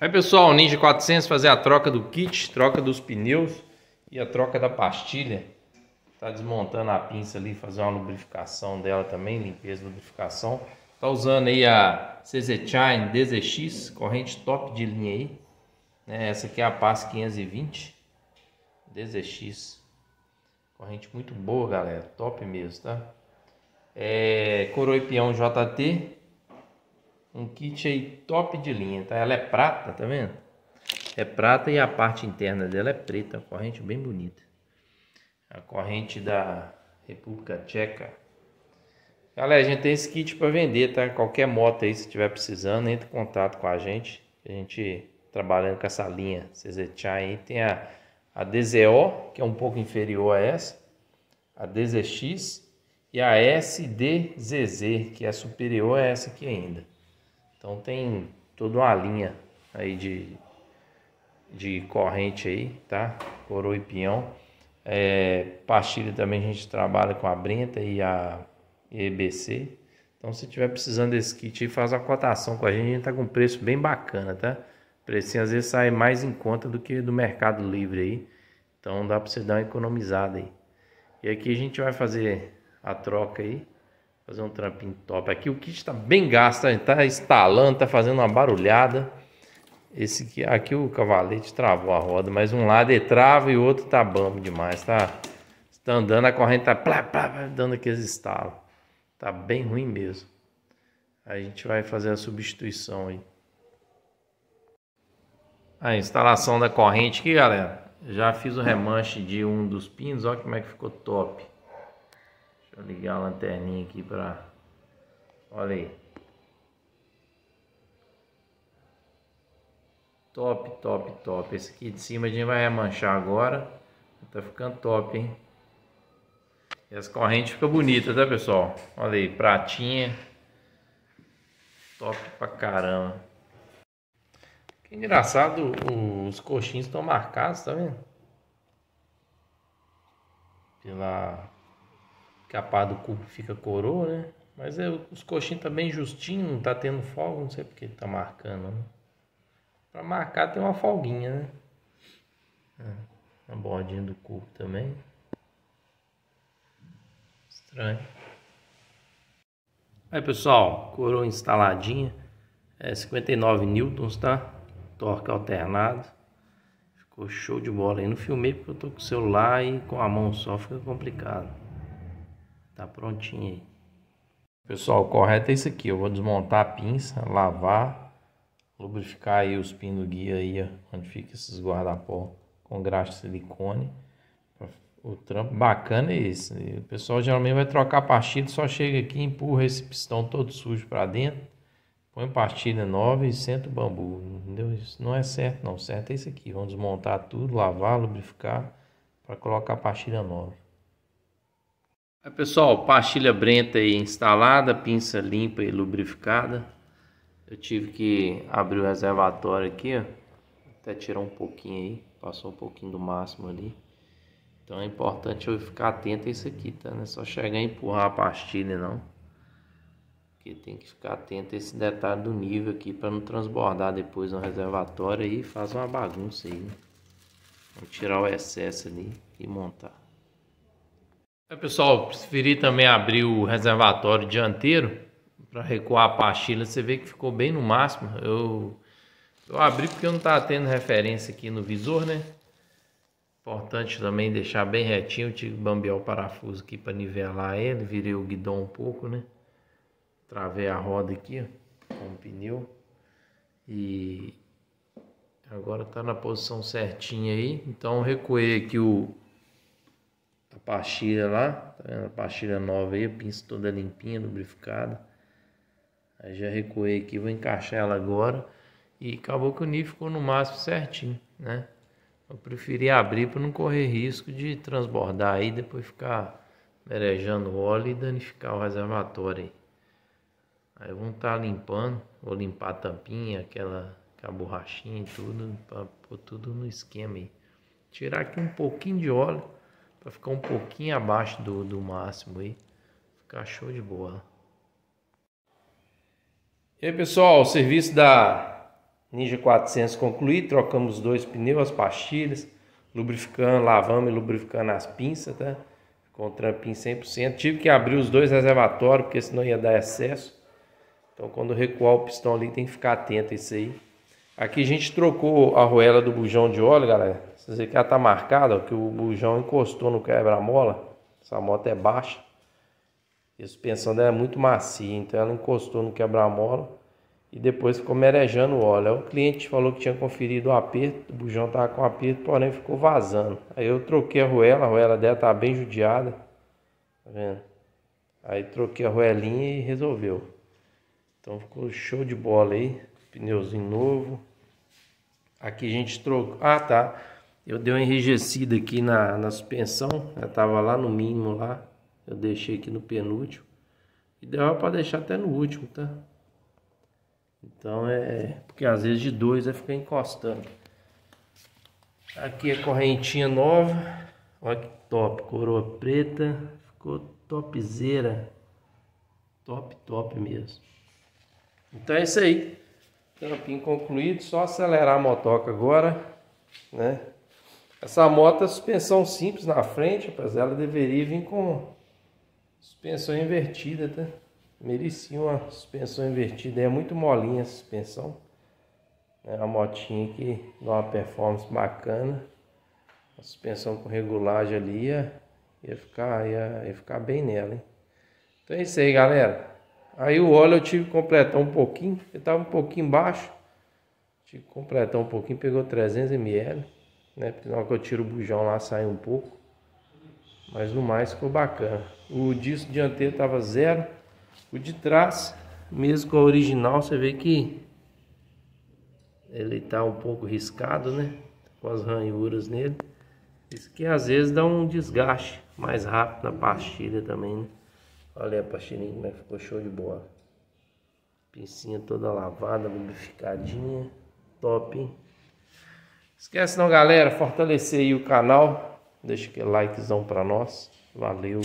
Aí pessoal, Ninja 400 fazer a troca do kit, troca dos pneus e a troca da pastilha. Tá desmontando a pinça ali, fazer uma lubrificação dela também, limpeza, lubrificação. Tá usando aí a CZ Chine DZX, corrente top de linha aí. Né? Essa aqui é a PAS 520 DZX. Corrente muito boa, galera. Top mesmo, tá? É, coroa e peão JT. Um kit aí top de linha, tá? Ela é prata, tá vendo? É prata e a parte interna dela é preta. Corrente bem bonita. A corrente da República Tcheca. Galera, a gente tem esse kit para vender, tá? Qualquer moto aí, se tiver precisando, entre em contato com a gente. A gente trabalhando com essa linha CZ aí. Tem a, a DZO, que é um pouco inferior a essa. A DZX e a SDZZ, que é superior a essa aqui ainda. Então tem toda uma linha aí de, de corrente aí, tá? Coroa e pinhão. É, pastilha também a gente trabalha com a Brenta e a EBC. Então se tiver precisando desse kit aí, faz a cotação com a gente, a gente tá com um preço bem bacana, tá? Precinho às vezes sai mais em conta do que do Mercado Livre aí. Então dá para você dar uma economizada aí. E aqui a gente vai fazer a troca aí. Fazer um trampinho top. Aqui o kit está bem gasto, está instalando, está fazendo uma barulhada. Esse aqui, aqui o cavalete travou a roda, mas um lado é trava e o outro tá bambo demais, tá? Está andando, a corrente tá plá, plá, dando aqueles estalos. Tá bem ruim mesmo. A gente vai fazer a substituição aí. A instalação da corrente aqui, galera. Já fiz o remanche de um dos pinos, olha como é que ficou top. Deixa eu ligar a lanterninha aqui para... Olha aí. Top, top, top. Esse aqui de cima a gente vai remanchar agora. Tá ficando top, hein? E as correntes ficam bonitas, tá, pessoal? Olha aí, pratinha. Top pra caramba. Que engraçado, os coxinhos estão marcados, tá vendo? Pela capa do cubo fica coroa, né? Mas é, os coxinhos tá bem justinho, não tá tendo folga, não sei porque tá marcando, né? Pra marcar tem uma folguinha, né? É, a bordinha do cubo também. Estranho. Aí pessoal, coroa instaladinha. É 59 newtons, tá? Torque alternado. Ficou show de bola aí. Não filmei porque eu tô com o celular e com a mão só fica complicado. Tá prontinho aí. Pessoal, o correto é isso aqui. Eu vou desmontar a pinça, lavar lubrificar aí os pinos guia aí, onde fica esses guarda-pó com graxa de silicone. O trampo bacana é esse. O pessoal geralmente vai trocar a pastilha, só chega aqui, empurra esse pistão todo sujo para dentro, põe pastilha nova e senta o bambu. Entendeu? Isso não é certo, não. Certo é isso aqui. Vamos desmontar tudo, lavar, lubrificar para colocar a pastilha nova. Aí, pessoal, pastilha Brenta aí instalada, pinça limpa e lubrificada. Eu tive que abrir o reservatório aqui, ó. Até tirar um pouquinho aí. Passou um pouquinho do máximo ali. Então é importante eu ficar atento a isso aqui, tá? Não é só chegar e empurrar a pastilha, não. Porque tem que ficar atento a esse detalhe do nível aqui para não transbordar depois no reservatório aí faz uma bagunça aí, né? Vamos tirar o excesso ali e montar. Pessoal, preferi também abrir o reservatório dianteiro para recuar a pastilha, você vê que ficou bem no máximo. Eu, eu abri porque eu não estava tendo referência aqui no visor, né? Importante também deixar bem retinho, eu tive que bambear o parafuso aqui para nivelar ele, virei o guidão um pouco, né? Travei a roda aqui, ó, com o pneu. E agora tá na posição certinha aí. Então recuei aqui o a pastilha lá, tá vendo? A pastilha nova aí, a pinça toda limpinha, lubrificada. Aí já recuei aqui, vou encaixar ela agora. E acabou que o nível ficou no máximo certinho, né? Eu preferi abrir para não correr risco de transbordar aí, depois ficar merejando óleo e danificar o reservatório aí. Aí vamos estar tá limpando, vou limpar a tampinha, aquela, aquela borrachinha e tudo, para pôr tudo no esquema aí. Tirar aqui um pouquinho de óleo, para ficar um pouquinho abaixo do, do máximo aí. Ficar show de bola. E aí pessoal, o serviço da Ninja 400 concluído, trocamos os dois pneus, as pastilhas, lubrificando, lavamos e lubrificando as pinças, tá? Com o trampinho 100%. Tive que abrir os dois reservatórios, porque senão ia dar excesso. Então quando recuar o pistão ali tem que ficar atento a isso aí. Aqui a gente trocou a arruela do bujão de óleo, galera. Vocês que ela tá marcada, que o bujão encostou no quebra-mola. Essa moto é baixa. E a suspensão dela é muito macia, então ela encostou no quebra-mola e depois ficou merejando o óleo. O cliente falou que tinha conferido o aperto, o bujão estava com aperto, porém ficou vazando. Aí eu troquei a arruela, a arruela dela estava bem judiada, tá vendo? Aí troquei a arruelinha e resolveu. Então ficou show de bola aí, pneuzinho novo. Aqui a gente trocou. Ah, tá. Eu dei uma enrijecida aqui na, na suspensão. Ela tava lá no mínimo lá. Eu deixei aqui no penúltimo. E deu para deixar até no último, tá? Então é. Porque às vezes de dois vai ficar encostando. Aqui a correntinha nova. Olha que top. Coroa preta. Ficou topzera. Top, top mesmo. Então é isso aí. Trampinho concluído, só acelerar a motoca agora, né? Essa moto é suspensão simples na frente, mas ela deveria vir com suspensão invertida, tá? Merecia uma suspensão invertida, é muito molinha a suspensão. É uma motinha que dá uma performance bacana. A suspensão com regulagem ali ia, ia, ficar, ia, ia ficar bem nela, hein? Então é isso aí, galera. Aí o óleo eu tive que completar um pouquinho, ele estava um pouquinho baixo. Tive que completar um pouquinho, pegou 300 ml, né? Porque na hora que eu tiro o bujão lá sai um pouco. Mas no mais ficou bacana. O disco dianteiro estava zero. O de trás, mesmo com a original, você vê que ele está um pouco riscado, né? Com as ranhuras nele. Isso que às vezes dá um desgaste mais rápido na pastilha também, né? Olha a pastilhinha como é que ficou show de bola. Pincinha toda lavada, lubrificadinha. Top, hein? Esquece não, galera. Fortalecer aí o canal. Deixa aquele likezão pra nós. Valeu.